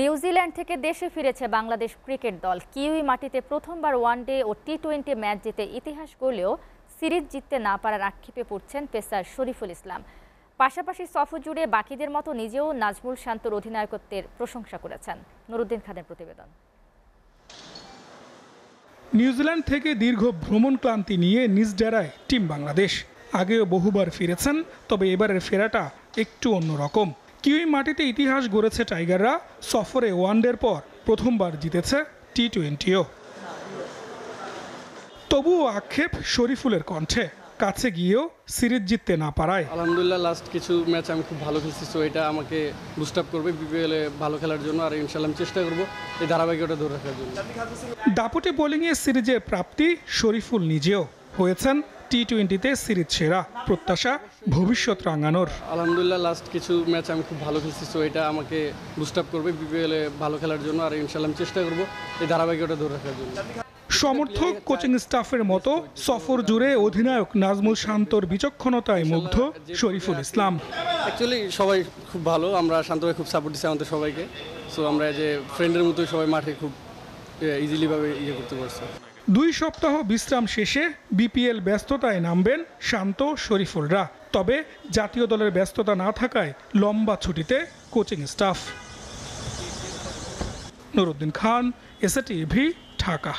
New Zealand থেকে দেশে ফিরেছে বাংলাদেশ ক্রিকেট দল। কিউই মাটিতে প্রথমবার ওয়ানডে ও টি টোয়েন্টি ম্যাচ জিতে ইতিহাস গড়লেও সিরিজ জিততে না পারার আক্ষেপে পড়ছেন পেসার শরীফুল ইসলাম। পাশাপাশি সফর জুড়ে বাকিদের মতো নিজেও নাজমুল শান্তর অধিনায়কত্বের প্রশংসা করেছেন। নুরুদ্দিন খানের প্রতিবেদন। নিউজিল্যান্ড থেকে দীর্ঘ ভ্রমণ ক্লান্তি নিয়ে নিজ ডেরায় টিম বাংলাদেশ। আগেও বহুবার ফিরেছেন, তবে এবারের ফেরাটা একটু অন্যরকম। কিউই মাটিতে ইতিহাস গড়েছে টাইগাররা সফরে ওয়ানডের পর প্রথমবার জিতেছে টি টোয়েন্টিও তবুও আক্ষেপ শরীফুলের কণ্ঠে কাছে গিয়েও সিরিজ জিততে না পারায়। আলহামদুলিল্লাহ লাস্ট কিছু ম্যাচ আমি খুব ভালো খেলছি সো এটা আমাকে বুস্ট আপ করবে বিপিএলে ভালো খেলার জন্য আর ইনশাল্লাহ আমি চেষ্টা করব এই ধারাবাহিকতা ধরে রাখার জন্য। দাপটে বোলিংয়ে সিরিজের প্রাপ্তি শরীফুল নিজেও। হয়েছেন টি টোয়েন্টিতে সিরিজ সেরা প্রত্যাশা ভবিষ্যৎ রাঙানোর। আলহামদুলিল্লাহ লাস্ট কিছু ম্যাচ আমি খুব ভালো খেলছি সো এটা আমাকে বুস্ট আপ করবে বিপিএলে ভালো খেলার জন্য আর ইনশাল্লাহ আমি চেষ্টা করব এই ধারাবাহিকতা ধরে রাখার জন্য। সমর্থক কোচিং স্টাফের মতো সফর জুড়ে অধিনায়ক নাজমুল শান্তর বিচক্ষণতায় মুগ্ধ শরীফুল ইসলাম। অ্যাকচুয়ালি সবাই খুব ভালো আমরা শান্তভাই খুব সাপোর্ট দিচ্ছি আমাদের সবাইকে সো আমরা যে ফ্রেন্ডের মতোই সবাই মাঠে খুব ইজিলিভাবে ইয়ে করতে পারছি। দুই সপ্তাহ বিশ্রাম শেষে বিপিএল ব্যস্ততায় নামবেন শান্ত শরীফুলরা। তবে জাতীয় দলের ব্যস্ততা না থাকায় লম্বা ছুটিতে coaching staff. Nuruddin Khan SATV Dhaka.